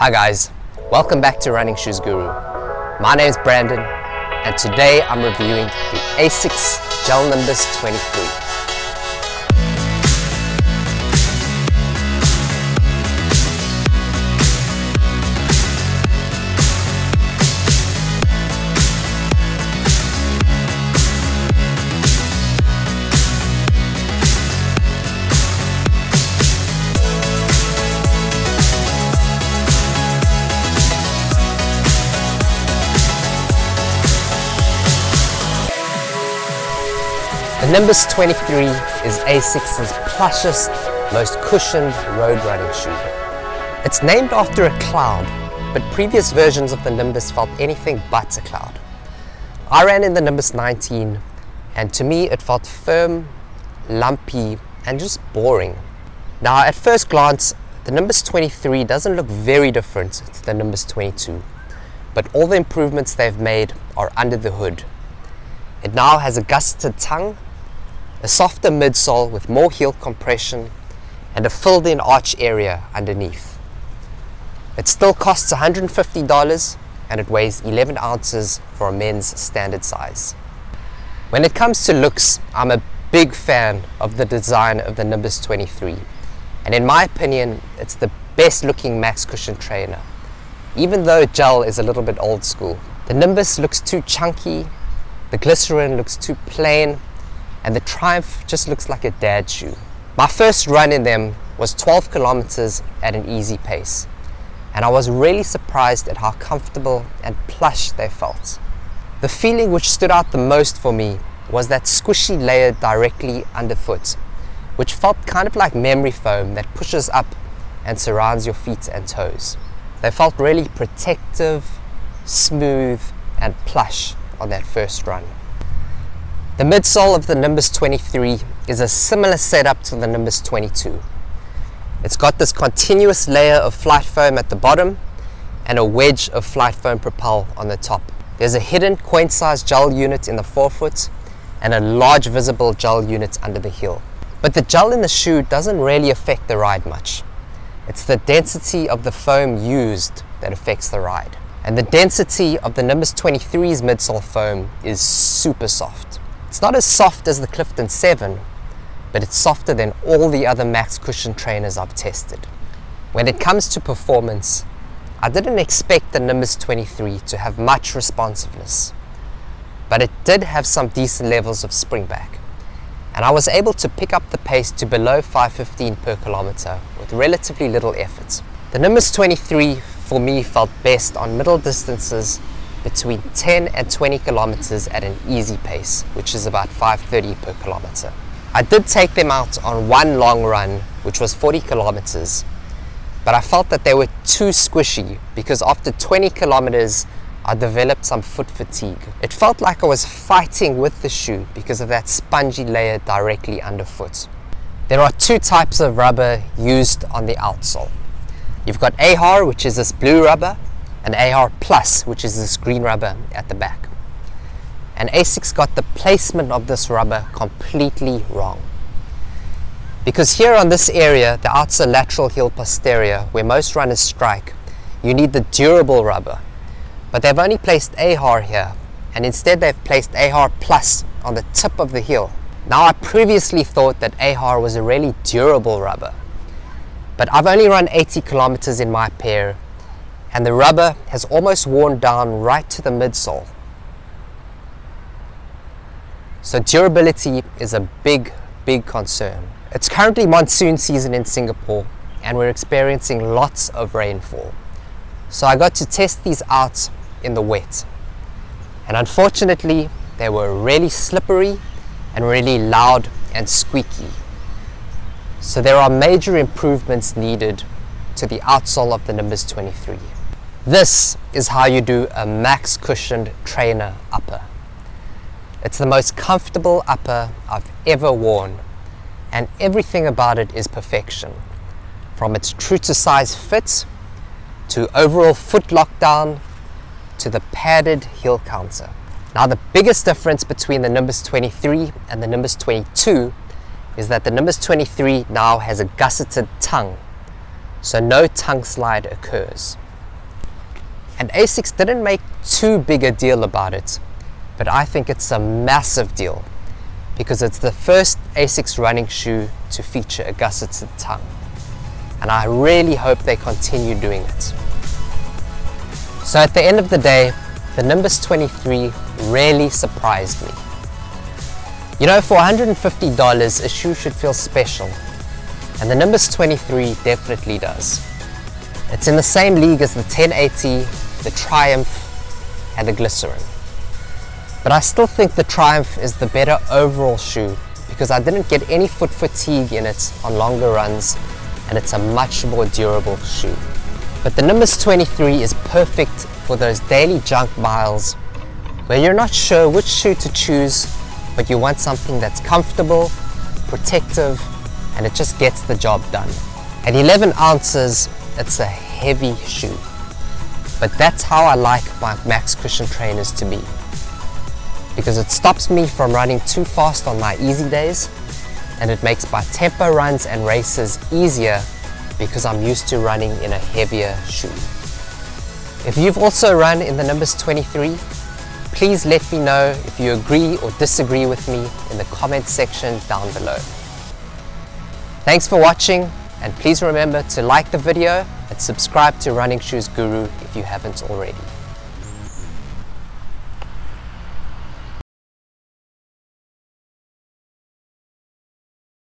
Hi guys, welcome back to Running Shoes Guru. My name is Brandon and today I'm reviewing the ASICS Gel Nimbus 23. The Nimbus 23 is ASICS' plushest, most cushioned road running shoe. It's named after a cloud, but previous versions of the Nimbus felt anything but a cloud. I ran in the Nimbus 19 and to me it felt firm, lumpy and just boring. Now at first glance, the Nimbus 23 doesn't look very different to the Nimbus 22, but all the improvements they've made are under the hood. It now has a gusseted tongue a softer midsole with more heel compression and a filled in arch area underneath. It still costs $150 and it weighs 11 ounces for a men's standard size. When it comes to looks, I'm a big fan of the design of the Nimbus 23 and in my opinion it's the best looking max cushion trainer even though gel is a little bit old school. The Nimbus looks too chunky, the glycerin looks too plain and the Triumph just looks like a dad shoe. My first run in them was 12 kilometers at an easy pace and I was really surprised at how comfortable and plush they felt. The feeling which stood out the most for me was that squishy layer directly underfoot, which felt kind of like memory foam that pushes up and surrounds your feet and toes. They felt really protective, smooth, and plush on that first run. The midsole of the Nimbus 23 is a similar setup to the Nimbus 22. It's got this continuous layer of FlyteFoam at the bottom and a wedge of FlyteFoam Propel on the top. There's a hidden coin sized gel unit in the forefoot and a large visible gel unit under the heel. But the gel in the shoe doesn't really affect the ride much. It's the density of the foam used that affects the ride. And the density of the Nimbus 23's midsole foam is super soft. It's not as soft as the Clifton 7, but it's softer than all the other max cushion trainers I've tested. When it comes to performance, I didn't expect the Nimbus 23 to have much responsiveness, but it did have some decent levels of springback, and I was able to pick up the pace to below 515 per kilometer with relatively little effort. The Nimbus 23 for me felt best on middle distances between 10 and 20 kilometers at an easy pace, which is about 530 per kilometer. I did take them out on one long run, which was 40 kilometers, but I felt that they were too squishy because after 20 kilometers, I developed some foot fatigue. It felt like I was fighting with the shoe because of that spongy layer directly underfoot. There are two types of rubber used on the outsole. You've got Ahar, which is this blue rubber, and Ahar Plus, which is this green rubber at the back. And ASICS got the placement of this rubber completely wrong. Because here on this area, the outsole lateral heel posterior, where most runners strike, you need the durable rubber. But they've only placed Ahar here, and instead they've placed Ahar Plus on the tip of the heel. Now I previously thought that Ahar was a really durable rubber, but I've only run 80 kilometers in my pair and the rubber has almost worn down right to the midsole. So durability is a big, big concern. It's currently monsoon season in Singapore and we're experiencing lots of rainfall. So I got to test these out in the wet. And unfortunately, they were really slippery and really loud and squeaky. So there are major improvements needed to the outsole of the Nimbus 23. This is how you do a max cushioned trainer upper. It's the most comfortable upper I've ever worn and everything about it is perfection. From its true to size fit, to overall foot lockdown, to the padded heel counter. Now the biggest difference between the Nimbus 23 and the Nimbus 22 is that the Nimbus 23 now has a gusseted tongue, so no tongue slide occurs. And ASICS didn't make too big a deal about it, but I think it's a massive deal because it's the first ASICS running shoe to feature a gusseted tongue. And I really hope they continue doing it. So at the end of the day, the Nimbus 23 really surprised me. You know, for $150, a shoe should feel special, and the Nimbus 23 definitely does. It's in the same league as the 1080, the Triumph, and the Glycerin. But I still think the Triumph is the better overall shoe because I didn't get any foot fatigue in it on longer runs and it's a much more durable shoe. But the Nimbus 23 is perfect for those daily junk miles where you're not sure which shoe to choose but you want something that's comfortable, protective, and it just gets the job done. At 11 ounces, it's a heavy shoe. But that's how I like my Max Cushion trainers to be. Because it stops me from running too fast on my easy days, and it makes my tempo runs and races easier because I'm used to running in a heavier shoe. If you've also run in the Nimbus 23, Please let me know if you agree or disagree with me in the comment section down below. Thanks for watching and please remember to like the video and subscribe to Running Shoes Guru if you haven't already.